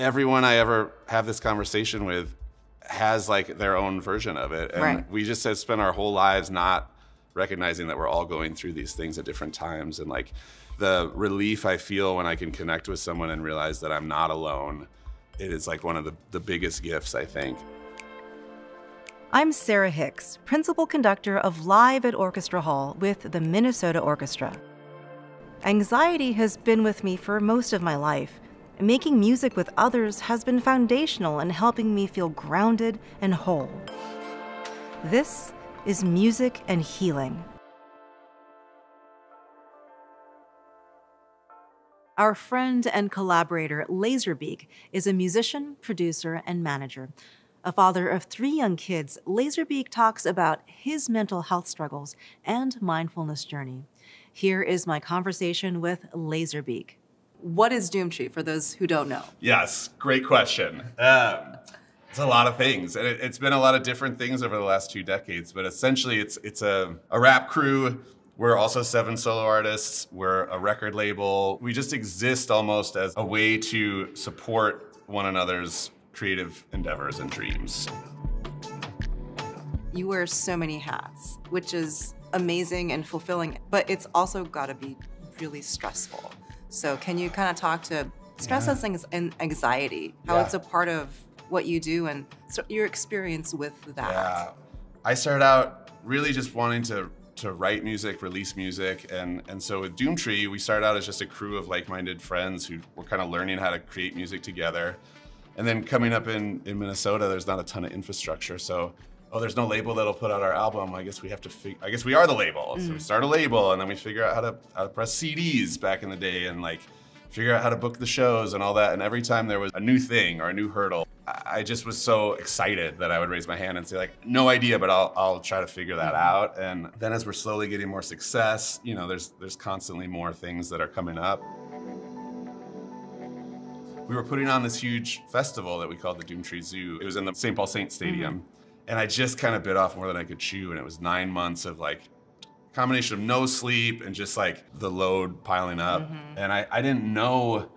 everyone I ever have this conversation with has like their own version of it. And Right. we just have spent our whole lives not recognizing that we're all going through these things at different times. And like the relief I feel when I can connect with someone and realize that I'm not alone, it is like one of the, the biggest gifts, I think. I'm Sarah Hicks, principal conductor of Live at Orchestra Hall with the Minnesota Orchestra. Anxiety has been with me for most of my life. Making music with others has been foundational in helping me feel grounded and whole. This is music and healing. Our friend and collaborator, Lazerbeak, is a musician, producer, and manager. A father of three young kids, Lazerbeak talks about his mental health struggles and mindfulness journey. Here is my conversation with Lazerbeak. What is Doomtree for those who don't know? Yes, great question. Um, it's a lot of things, and it, it's been a lot of different things over the last two decades. But essentially, it's it's a, a rap crew. We're also seven solo artists. We're a record label. We just exist almost as a way to support one another's creative endeavors and dreams. You wear so many hats, which is amazing and fulfilling, but it's also got to be really stressful. So, can you kind of talk to stress Yeah. as anx- and anxiety, how Yeah. it's a part of what you do and so your experience with that? Yeah. I started out really just wanting to to write music, release music, and and so with Doomtree, we started out as just a crew of like-minded friends who were kind of learning how to create music together. And then coming up in in Minnesota, there's not a ton of infrastructure, so oh, there's no label that'll put out our album. I guess we have to. Fig- I guess we are the label. So we mm. start a label, and then we figure out how to how to press CDs back in the day, and like figure out how to book the shows and all that. And every time there was a new thing or a new hurdle, I just was so excited that I would raise my hand and say like, no idea, but I'll, I'll try to figure that mm-hmm. out. And then as we're slowly getting more success, you know, there's, there's constantly more things that are coming up. We were putting on this huge festival that we called the Doomtree Zoo. It was in the St. Paul Saint Stadium. Mm-hmm. And I just kind of bit off more than I could chew. And it was nine months of like combination of no sleep and just like the load piling up. And I, I didn't know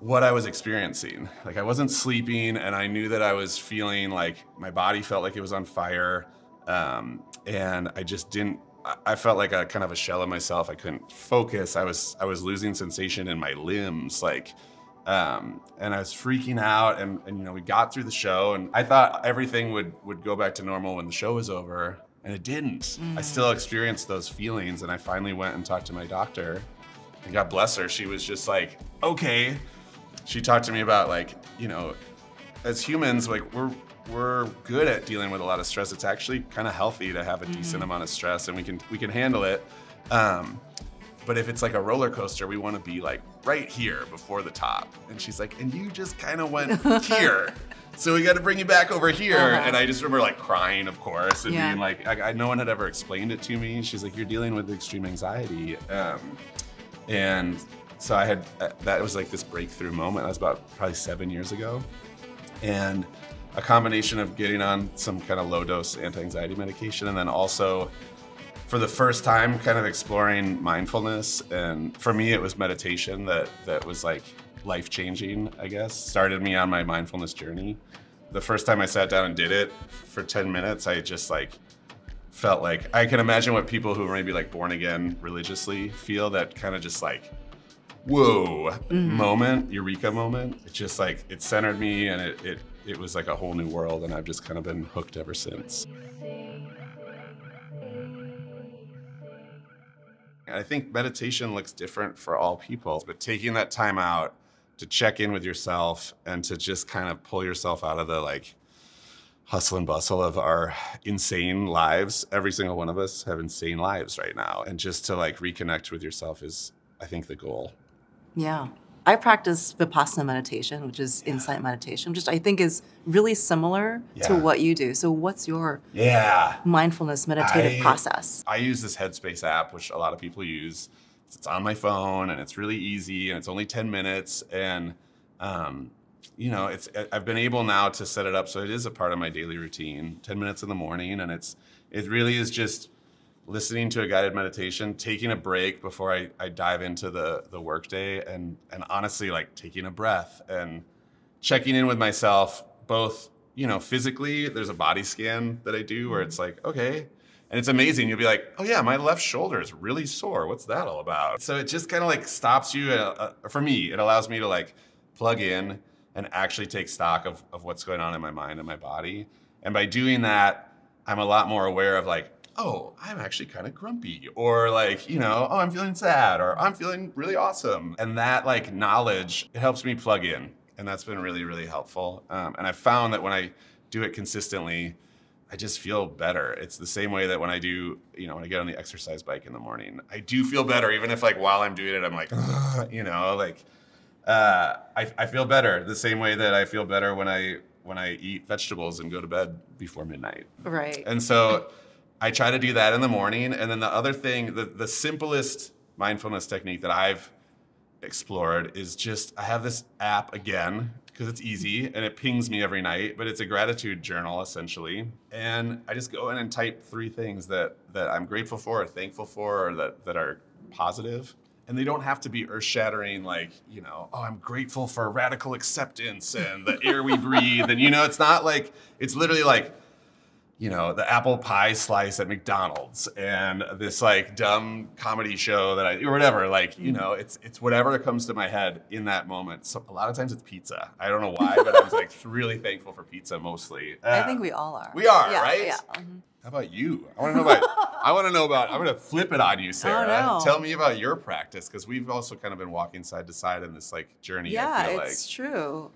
what I was experiencing. Like I wasn't sleeping and I knew that I was feeling like my body felt like it was on fire. Um, and I just didn't I- I felt like a kind of a shell of myself. I couldn't focus. I was I was losing sensation in my limbs like um, and I was freaking out and, and you know we got through the show and I thought everything would would go back to normal when the show was over and it didn't. I still experienced those feelings and I finally went and talked to my doctor and God bless her, she was just like, okay. She talked to me about like, you know, as humans, like we're we're good at dealing with a lot of stress. It's actually kind of healthy to have a decent amount of stress, and we can we can handle it. Um, but if it's like a roller coaster, we want to be like right here before the top. And she's like, and you just kind of went here. So we got to bring you back over here. Uh-huh. And I just remember like crying, of course, and Yeah. being like, I, I, no one had ever explained it to me. She's like, you're dealing with extreme anxiety. Um, and so I had, uh, that was like this breakthrough moment. That was about probably seven years ago. And a combination of getting on some kind of low dose anti anxiety medication and then also for the first time kind of exploring mindfulness. And for me, it was meditation that, that was like life changing, I guess, started me on my mindfulness journey. The first time I sat down and did it for 10 minutes, I just like felt like I can imagine what people who are maybe like born again religiously feel that kind of just like whoa mm-hmm. moment, eureka moment. It just like it centered me and it, it it was like a whole new world and I've just kind of been hooked ever since. I think meditation looks different for all people, but taking that time out to check in with yourself and to just kind of pull yourself out of the like hustle and bustle of our insane lives. Every single one of us have insane lives right now. And just to like reconnect with yourself is, I think, the goal. Yeah. I practice Vipassana meditation, which is insight meditation, which I think is really similar to what you do. So, what's your Yeah. mindfulness meditative I- process? I use this Headspace app, which a lot of people use. It's on my phone and it's really easy and it's only 10 minutes. And, um, you know, it's I've been able now to set it up so it is a part of my daily routine. 10 minutes in the morning, and it's it really is just listening to a guided meditation, taking a break before I, I dive into the the workday, and and honestly like taking a breath and checking in with myself, both, you know, physically, there's a body scan that I do where it's like, okay. And it's amazing. You'll be like, oh yeah, my left shoulder is really sore. What's that all about? So it just kind of like stops you. Uh, uh, for me, it allows me to like plug in and actually take stock of, of what's going on in my mind and my body. And by doing that, I'm a lot more aware of like, oh, I'm actually kind of grumpy, or like, you know, oh, I'm feeling sad, or I'm feeling really awesome. And that like knowledge, it helps me plug in. And that's been really, really helpful. Um, and I found that when I do it consistently, I just feel better. It's the same way that when I do, you know, when I get on the exercise bike in the morning, I do feel better, even if like while I'm doing it, I'm like, you know, like uh, I, I feel better the same way that I feel better when I when I eat vegetables and go to bed before midnight. Right. And so I try to do that in the morning. And then the other thing, the, the simplest mindfulness technique that I've explored is just I have this app again because it's easy and it pings me every night, but it's a gratitude journal essentially. And I just go in and type three things that that I'm grateful for or thankful for or that, that are positive. And they don't have to be earth shattering, like, you know, oh, I'm grateful for radical acceptance and the air we breathe. And, you know, it's not like, it's literally like, you know, the apple pie slice at McDonald's and this like dumb comedy show that I or whatever. Like, you know, it's it's whatever comes to my head in that moment. So a lot of times it's pizza. I don't know why, but I'm like really thankful for pizza mostly. Uh, I think we all are. We are, yeah, right? Yeah. Mm-hmm. How about you? I want to know about. I want to know about. I'm going to flip it on you, Sarah. no. Tell me about your practice because we've also kind of been walking side to side in this like journey. Yeah, I it's like. true.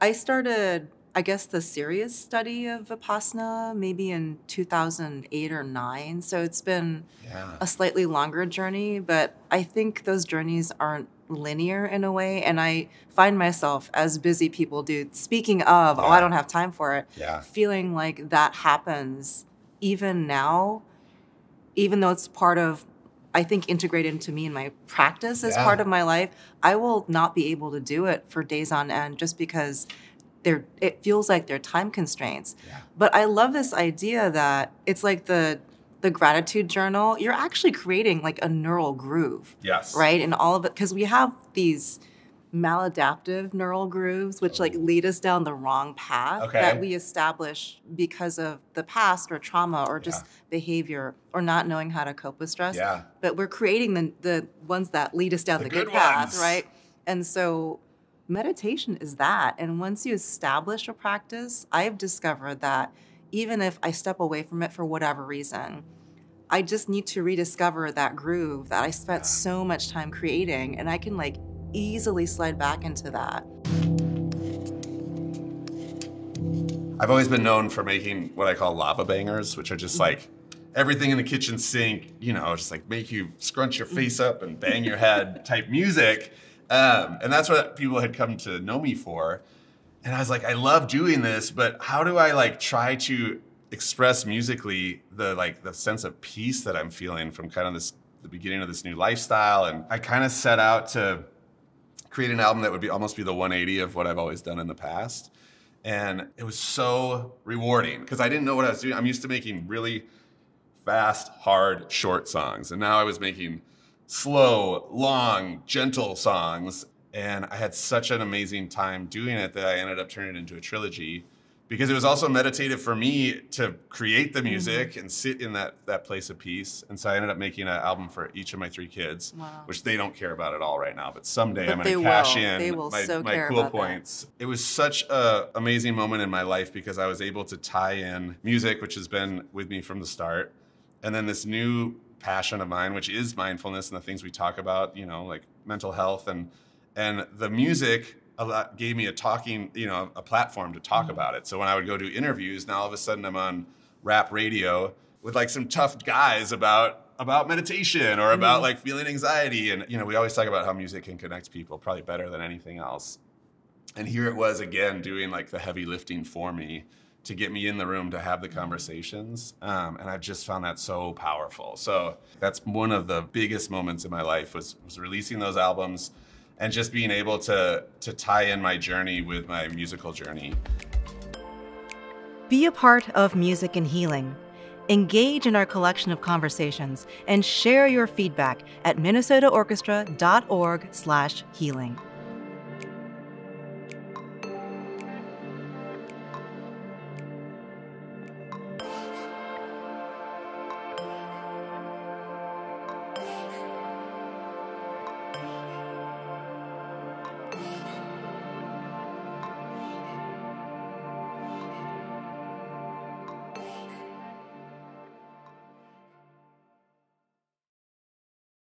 I started, I guess, the serious study of Vipassana maybe in 2008 or 9. So it's been Yeah. a slightly longer journey, but I think those journeys aren't linear in a way. And I find myself, as busy people do, speaking of, oh, I don't have time for it, Yeah. feeling like that happens even now, even though it's part of, I think, integrated into me and my practice as Yeah. part of my life, I will not be able to do it for days on end just because there it feels like there are time constraints. Yeah. But I love this idea that it's like the the gratitude journal, you're actually creating like a neural groove Yes. right? And all of it, because we have these maladaptive neural grooves, which like oh. lead us down the wrong path Okay. that we establish because of the past or trauma or just behavior or not knowing how to cope with stress. Yeah. But we're creating the, the ones that lead us down The the, good, good path, right? And so meditation is that. And once you establish a practice, I've discovered that even if I step away from it for whatever reason, I just need to rediscover that groove that I spent so much time creating, and I can like easily slide back into that. I've always been known for making what I call lava bangers, which are just mm-hmm. like everything in the kitchen sink, you know, just like make you scrunch your mm-hmm. face up and bang your head type music. Um, and that's what people had come to know me for. And I was like, I love doing this, but how do I like try to express musically the like the sense of peace that I'm feeling from kind of this the beginning of this new lifestyle? And I kind of set out to create an album that would be almost be the 180 of what I've always done in the past. And it was so rewarding because I didn't know what I was doing. I'm used to making really fast, hard, short songs. And now I was making slow, long, gentle songs. And I had such an amazing time doing it that I ended up turning it into a trilogy because it was also meditative for me to create the mm-hmm. music and sit in that, that place of peace. And so I ended up making an album for each of my three kids, Wow. which they don't care about at all right now. But someday But I'm going to cash will. in my, so my cool about that. points. It was such a amazing moment in my life because I was able to tie in music, which has been with me from the start, and then this new passion of mine, which is mindfulness and the things we talk about, you know, like mental health and and the music gave me a talking, you know, a platform to talk mm-hmm. about it. So when I would go do interviews, now all of a sudden I'm on rap radio with like some tough guys about about meditation or about mm-hmm. like feeling anxiety. And you know we always talk about how music can connect people probably better than anything else. And here it was again doing like the heavy lifting for me to get me in the room to have the conversations um, and i've just found that so powerful so that's one of the biggest moments in my life was, was releasing those albums and just being able to to tie in my journey with my musical journey Be a part of Music and Healing. Engage in our collection of conversations and share your feedback at minnesotaorchestra.org/healing.